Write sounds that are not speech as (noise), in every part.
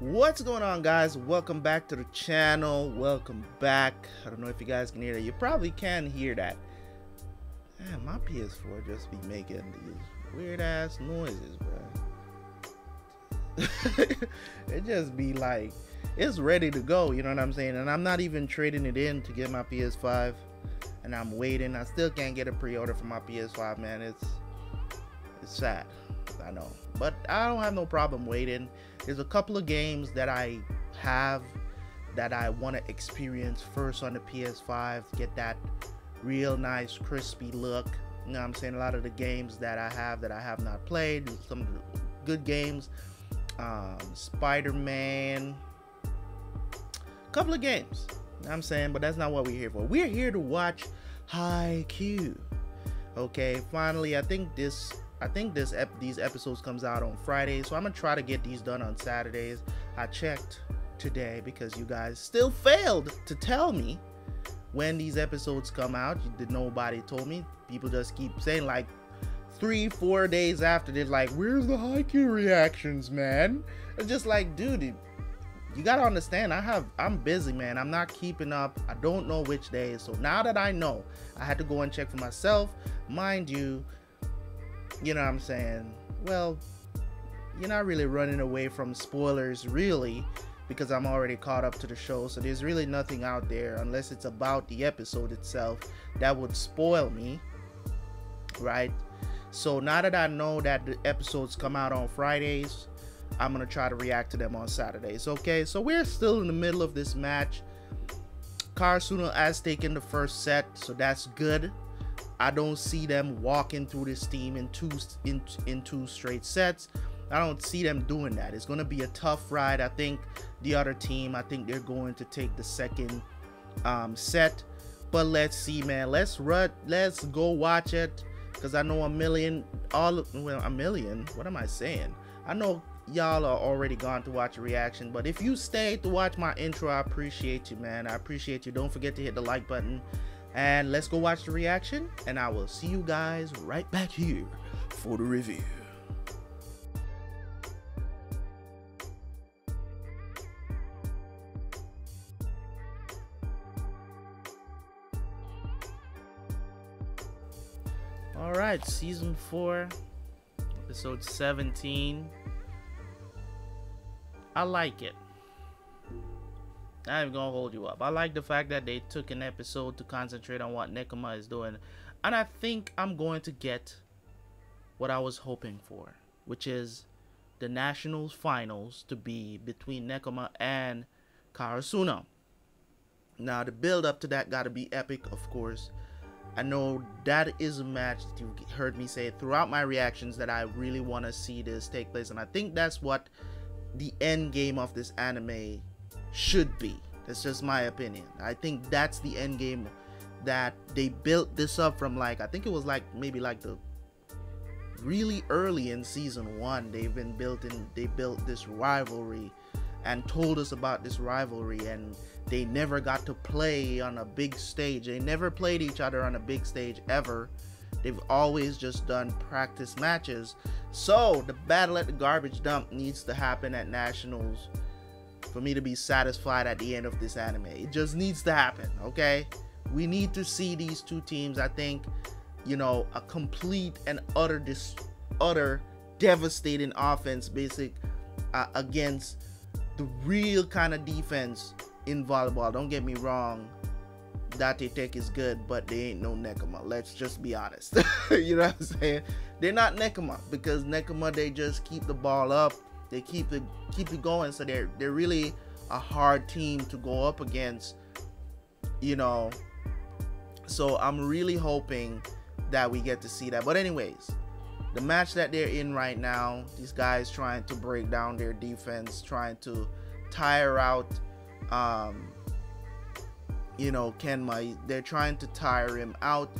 What's going on guys? Welcome back to the channel. Welcome back. I don't know if you guys can hear that. You probably can hear that. Man, my PS4 just be making these weird ass noises, bro. (laughs) it just be like it's ready to go, you know what I'm saying? And I'm not even trading it in to get my PS5. And I'm waiting. I still can't get a pre-order for my PS5, man. It's it's sad. I know. But I don't have no problem waiting. There's a couple of games that I have that I want to experience first on the PS5, get that real nice crispy look. You know what I'm saying? A lot of the games that I have that I have not played, some good games. Um, Spider-Man, a couple of games. You know I'm saying, but that's not what we're here for. We're here to watch Haikyuu. Okay, finally, I think this I think this ep- these episodes comes out on Friday, so I'm gonna try to get these done on Saturdays. I checked today because you guys still failed to tell me when these episodes come out. Nobody told me. People just keep saying like three, four days after they're like, "Where's the Haikyuu reactions, man?" It's just like, dude, you gotta understand. I have, I'm busy, man. I'm not keeping up. I don't know which days. So now that I know, I had to go and check for myself. Mind you, you know what I'm saying? Well, you're not really running away from spoilers, really, because I'm already caught up to the show. So there's really nothing out there, unless it's about the episode itself, that would spoil me, right? So now that I know that the episodes come out on Fridays, I'm gonna try to react to them on Saturdays. Okay, so we're still in the middle of this match. Karasuno has taken the first set, so that's good. I don't see them walking through this team in two in, in two straight sets. I don't see them doing that. It's going to be a tough ride. I think the other team, I think they're going to take the second um, set. But let's see, man. Let's run. Let's go watch it because I know a million, all well, a million. What am I saying? I know y'all are already gone to watch a reaction, but if you stay to watch my intro, I appreciate you, man. I appreciate you. Don't forget to hit the like button and let's go watch the reaction, and I will see you guys right back here for the review. All right, season four, episode 17. I like it. I ain't gonna hold you up. I like the fact that they took an episode to concentrate on what Nekoma is doing. And I think I'm going to get what I was hoping for, which is the Nationals finals to be between Nekoma and Karasuno. Now, the build up to that got to be epic, of course. I know that is a match that you heard me say throughout my reactions that I really want to see this take place. And I think that's what the end game of this anime should be. That's just my opinion. I think that's the end game that they built this up from like I think it was like maybe like the really early in season 1 they've been building they built this rivalry and told us about this rivalry and they never got to play on a big stage. They never played each other on a big stage ever. They've always just done practice matches. So the battle at the garbage dump needs to happen at Nationals for me to be satisfied at the end of this anime. It just needs to happen, okay? We need to see these two teams. I think, you know, a complete and utter dis- utter devastating offense basic uh, against the real kind of defense in volleyball. Don't get me wrong. Date Tech is good, but they ain't no Nekoma. Let's just be honest. (laughs) you know what I'm saying? They're not Nekoma because Nekoma they just keep the ball up they keep it keep it going. So they're they're really a hard team to go up against. You know. So I'm really hoping that we get to see that. But anyways, the match that they're in right now, these guys trying to break down their defense, trying to tire out um you know Kenma. They're trying to tire him out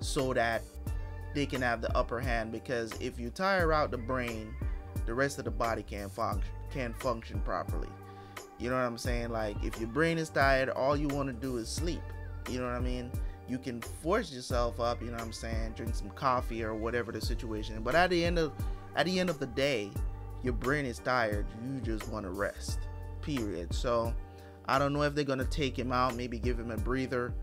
so that they can have the upper hand because if you tire out the brain the rest of the body can't function can't function properly. You know what I'm saying? Like if your brain is tired, all you want to do is sleep. You know what I mean? You can force yourself up, you know what I'm saying? Drink some coffee or whatever the situation. But at the end of at the end of the day, your brain is tired. You just want to rest. Period. So I don't know if they're gonna take him out, maybe give him a breather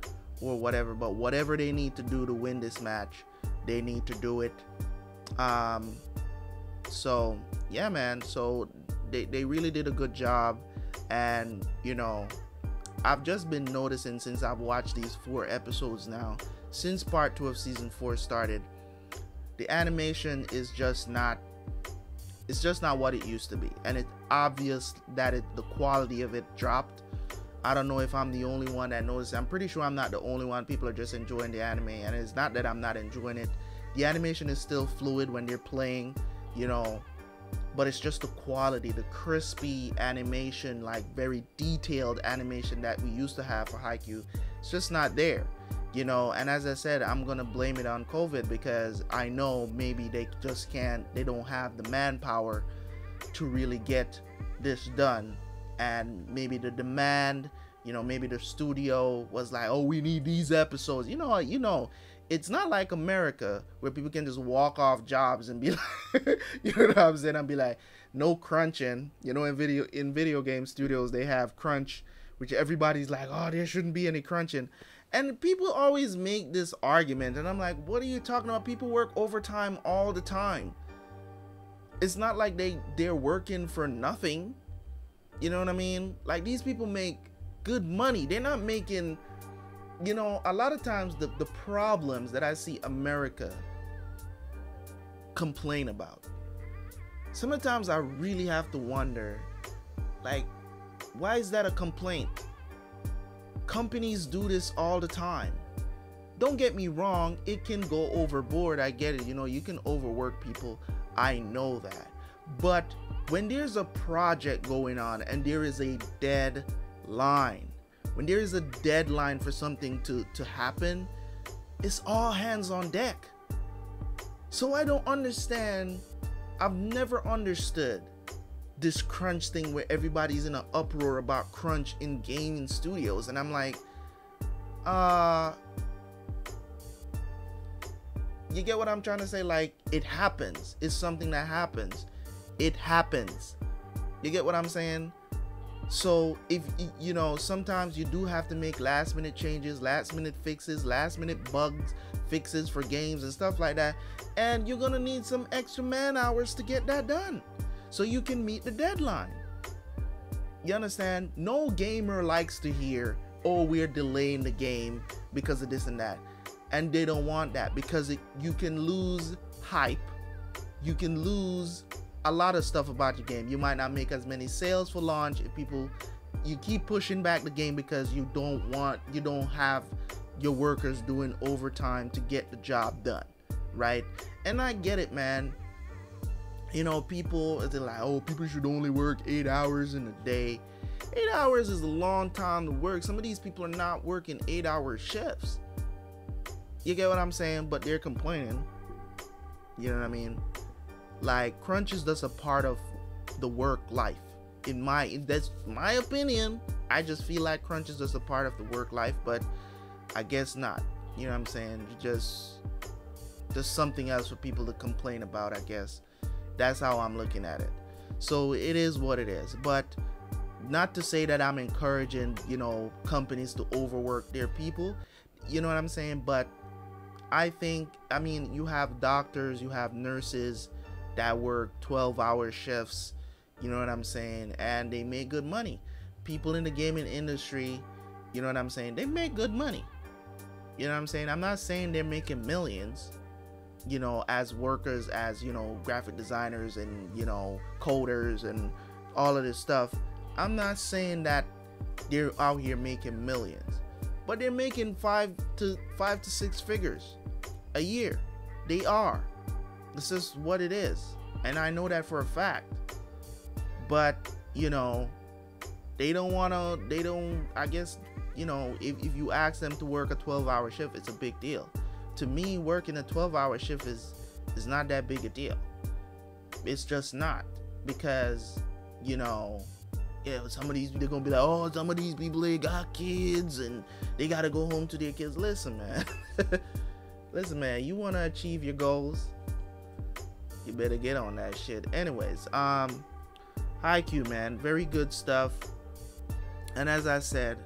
or whatever. But whatever they need to do to win this match, they need to do it. Um, so yeah, man. So they, they really did a good job, and you know, I've just been noticing since I've watched these four episodes now, since part two of season four started, the animation is just not it's just not what it used to be. And it's obvious that it the quality of it dropped. I don't know if i'm the only one that noticed. I'm pretty sure i'm not the only one. People are just enjoying the anime. And it's not that i'm not enjoying it. The animation is still fluid when they're playing you know but it's just the quality the crispy animation like very detailed animation that we used to have for Haikyuu. It's just not there you know and as i said i'm gonna blame it on covid because i know maybe they just can't they don't have the manpower to really get this done. And maybe the demand you know maybe the studio was like oh we need these episodes. You know you know it's not like america where people can just walk off jobs and be (laughs) like you know what i'm saying and be like no crunching you know in video in video game studios they have crunch which everybody's like oh there shouldn't be any crunching and people always make this argument, and I'm like, what are you talking about? People work overtime all the time. It's not like they they're working for nothing. You know what I mean? Like these people make good money. They're not making you know, a lot of times the, the problems that I see America complain about. Sometimes I really have to wonder, like, why is that a complaint? Companies do this all the time. Don't get me wrong, it can go overboard. I get it. You know, you can overwork people. I know that. But when there's a project going on and there is a deadline, when there is a deadline for something to, to happen, it's all hands on deck. So I don't understand. I've never understood this crunch thing where everybody's in an uproar about crunch in gaming studios. And i'm like uh you get what i'm trying to say? Like it happens. It's something that happens. It happens. You get what i'm saying so if you know sometimes you do have to make last minute changes last minute fixes last minute bugs fixes for games and stuff like that and you're gonna need some extra man hours to get that done so you can meet the deadline. You understand? No gamer likes to hear, oh, we're delaying the game because of this and that. And they don't want that because it, you can lose hype. You can lose a lot of stuff about your game. You might not make as many sales for launch if people you keep pushing back the game because you don't want you don't have your workers doing overtime to get the job done, right? And I get it, man you know, people they're like, oh, people should only work eight hours in a day. Eight hours is a long time to work. Some of these people are not working eight hour shifts. You get what I'm saying? But they're complaining. You know what I mean? Like crunch is just a part of the work life. In my that's my opinion. I just feel like crunch is just a part of the work life, but I guess not. You know what I'm saying? Just just something else for people to complain about, I guess. That's how I'm looking at it. So it is what it is. But not to say that I'm encouraging, you know, companies to overwork their people. You know what I'm saying? But I think, I mean, you have doctors, you have nurses that work 12 hour shifts. You know what I'm saying? And they make good money. People in the gaming industry, you know what I'm saying? They make good money. You know what I'm saying? I'm not saying they're making millions you know, as workers, as you know, graphic designers and you know, coders and all of this stuff. I'm not saying that they're out here making millions, but they're making five to five to six figures a year. They are. This is what it is, and I know that for a fact. But you know, they don't want to. They don't. I guess you know, if, if you ask them to work a 12-hour shift, it's a big deal to me working a 12 hour shift is is not that big a deal it's just not because you know yeah some of these they're gonna be like oh some of these people they got kids and they gotta go home to their kids listen man (laughs) listen man you want to achieve your goals you better get on that shit. Anyways, um, Haikyuu, man, very good stuff. And as I said,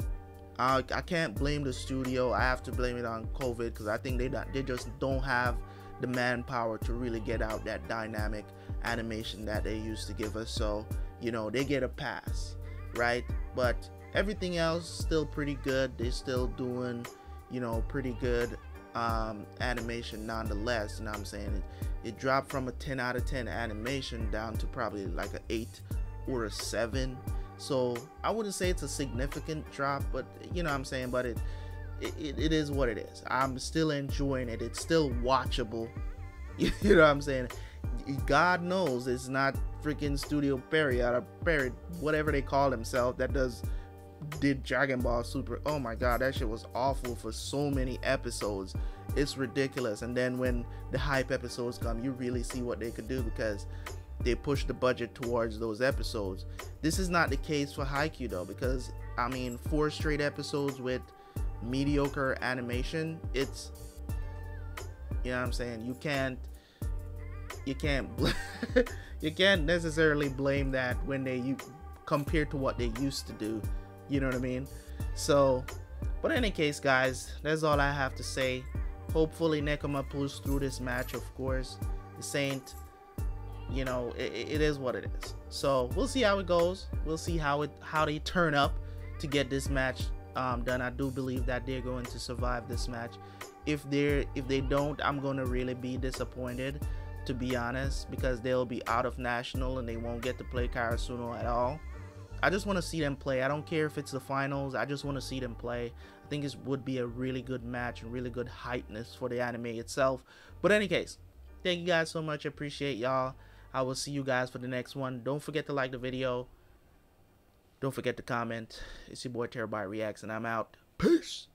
I, I can't blame the studio. I have to blame it on COVID because I think they they just don't have the manpower to really get out that dynamic animation that they used to give us. So you know they get a pass, right? But everything else still pretty good. They're still doing you know pretty good um, animation nonetheless. You know what I'm saying? It, it dropped from a 10 out of 10 animation down to probably like an 8 or a 7 so I wouldn't say it's a significant drop, but you know what I'm saying. But it, it it is what it is. I'm still enjoying it. It's still watchable. (laughs) You know what I'm saying? God knows it's not freaking Studio Perry out of Perry, whatever they call themselves, that does did Dragon Ball Super. Oh my god, that shit was awful for so many episodes. It's ridiculous. And then when the hype episodes come, you really see what they could do because they push the budget towards those episodes. This is not the case for Haikyuu though, because I mean, four straight episodes with mediocre animation, it's you know what I'm saying. You can't you can't (laughs) you can't necessarily blame that when they you compared to what they used to do. You know what I mean? So, but in any case, guys, that's all I have to say. Hopefully, Nekoma pulls through this match. Of course, the Saint you know, it, it is what it is. So we'll see how it goes. We'll see how it how they turn up to get this match um, done. I do believe that they're going to survive this match. If they're if they don't, I'm going to really be disappointed, to be honest, because they'll be out of national and they won't get to play Karasuno at all. I just want to see them play. I don't care if it's the finals. I just want to see them play. I think it would be a really good match and really good heightness for the anime itself. But any case, thank you guys so much. I appreciate y'all. I will see you guys for the next one. Don't forget to like the video. Don't forget to comment. It's your boy Terabyt Reacts, and I'm out. Peace.